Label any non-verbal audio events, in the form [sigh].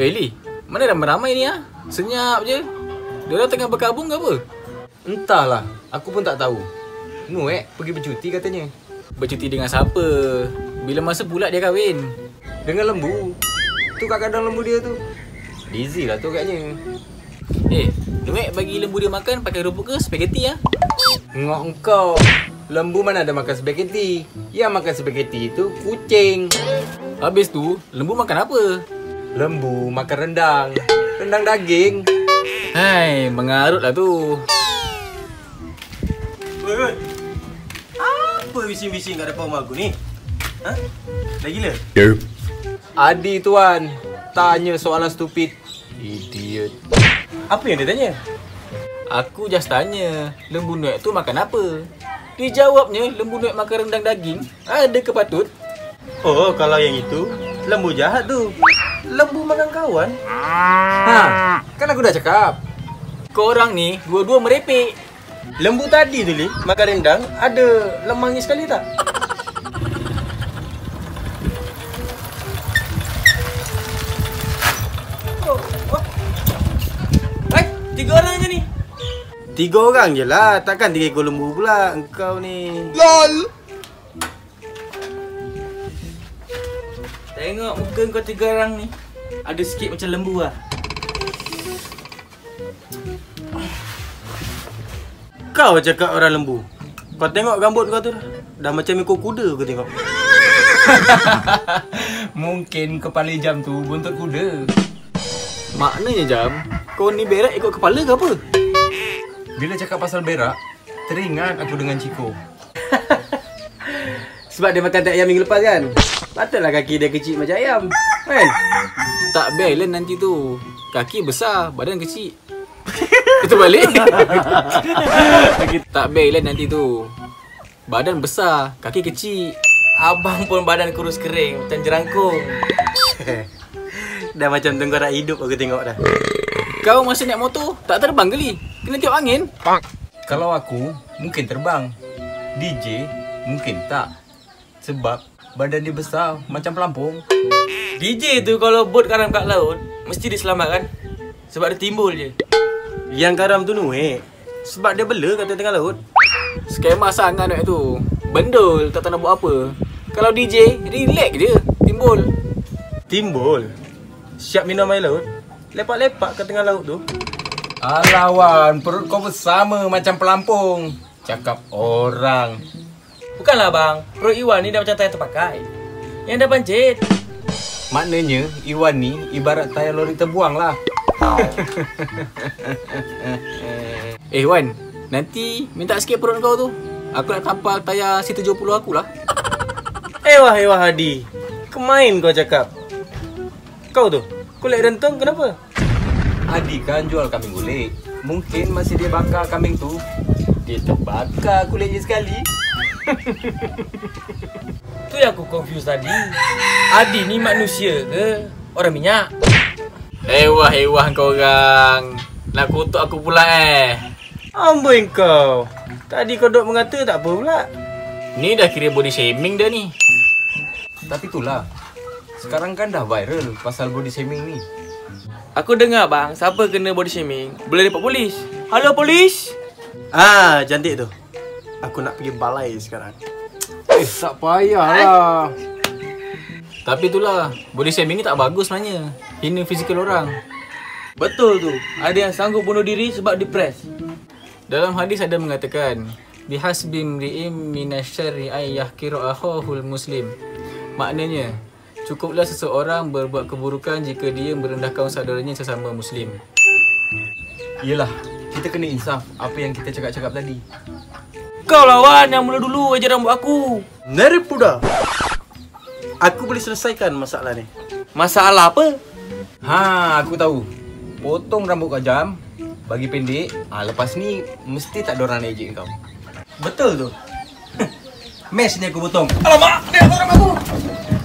Eh Li, mana ramai-ramai ni ah? Senyap je. Dia tengah berkabung ke apa? Entahlah, aku pun tak tahu. Nuek pergi bercuti katanya. Bercuti dengan siapa? Bila masa pula dia kahwin? Dengan lembu. Tu kat kandang lembu dia tu. Busy lah tu katnya. Eh, Nuek bagi lembu dia makan pakai rumput ke spaghetti ah? Ngok engkau. Lembu mana ada makan spaghetti? Yang makan spaghetti itu kucing. Habis tu, lembu makan apa? Lembu makan rendang. Rendang daging. Hai, mengarut lah tu. Apa bising-bising kat depan rumah aku ni? Ha? Dah gila? Adi tuan. Tanya soalan stupid. Idiot. Apa yang dia tanya? Aku just tanya, lembu Nuek tu makan apa? Dijawabnya, lembu Nuek makan rendang daging. Ada ke patut? Oh, kalau yang itu, lembu jahat tu. Lembu makan kawan. Ha, kan aku dah cakap. Korang ni, dua-dua merepek. Lembu tadi tu, Li, makan rendang, ada lemangnya sekali tak? Oh, oh. Tiga orang je ni. Tiga orang je lah. Takkan tiga ekor lembu pula. Engkau ni. LOL! Tengok muka kau tiga orang ni. Ada sikit macam lembu lah. Kau cakap orang lembu. Kau tengok rambut kau tu dah. Dah macam ekor kuda kau tengok. [laughs] Mungkin kepala jam tu buntut kuda. Maknanya jam, kau ni berak ikut kepala ke apa? Bila cakap pasal berak, teringat aku dengan Ciko. [laughs] Sebab dia makan tak ayam minggu lepas kan? Patutlah kaki dia kecil macam ayam. Kan? Tak balance nanti tu. Kaki besar, badan kecil. [laughs] Itu balik. [laughs] tak balance nanti tu. Badan besar, kaki kecil. Abang pun badan kurus kering macam jerangkung. dah macam tengkorak hidup aku tengok dah. Kau masa naik motor, tak terbang kali. Kena tiup angin. Kalau aku, mungkin terbang. DJ, mungkin tak. Sebab badan dia besar macam pelampung. DJ tu kalau bot karam kat laut, mesti diselamatkan. Sebab dia timbul je. Yang karam tu Nuek. Sebab dia bela kat tengah laut. Skema sangat nak tu. Bendul, tak tahu nak buat apa. Kalau DJ, relax je. Timbul. Timbul. Siap minum air laut. Lepak-lepak kat tengah laut tu. Alawan, perut kau bersama macam pelampung. Cakap orang. Bukanlah bang, perut Iwan ni dah macam tayar terpakai. Yang dah pancit. Maknanya, Iwan ni ibarat tayar lori terbuang lah. [laughs] Eh Wan, nanti minta sikit perut kau tu. Aku nak tampal tayar C70 aku lah. [laughs] Ewah, ewah Hadi. Kemain kau cakap. Kau tu, kulit rentung kenapa? Adi kan jual kambing gulik. Mungkin masih dia bakar kambing tu. Dia terbakar kulitnya sekali. [laughs] Tu yang aku confuse tadi. Adi ni manusia ke? Orang minyak? Ewah-ewah kau orang. Nak kutuk aku pula eh. Amboi kau. Tadi kau duk mengata tak apa pula. Ni dah kira body shaming dah ni. Tapi itulah. Sekarang kan dah viral pasal body shaming ni. Aku dengar bang, siapa kena body shaming, boleh report polis. Halo polis. Ah, cantik tu. Aku nak pergi balai sekarang. Eh, tak payahlah. Tapi itulah, body shaming ni tak bagus sebenarnya. Hina fizikal orang. Betul tu. Ada yang sanggup bunuh diri sebab depres. Dalam hadis ada mengatakan, bihasbi mri'im minasyarri ay yahkiru akhahul muslim. Maknanya, cukuplah seseorang berbuat keburukan jika dia merendahkan saudaranya sesama muslim. Yelah, kita kena insaf apa yang kita cakap-cakap tadi. Kau lawan yang mula dulu aja rambut aku. Neripuda. Aku boleh selesaikan masalah ni. Masalah apa? Ha, aku tahu. Potong rambut kau jam, bagi pendek. Ah, lepas ni mesti tak ada orang ejek kau. Betul tu. [laughs] Mesh ni aku potong. Alamak, dia potong rambut aku.